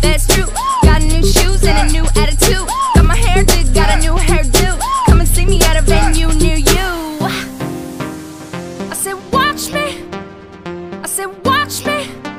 That's true. Got new shoes and a new attitude. Got my hair did, got a new hairdo. Come and see me at a venue near you. I said, watch me. I said, watch me.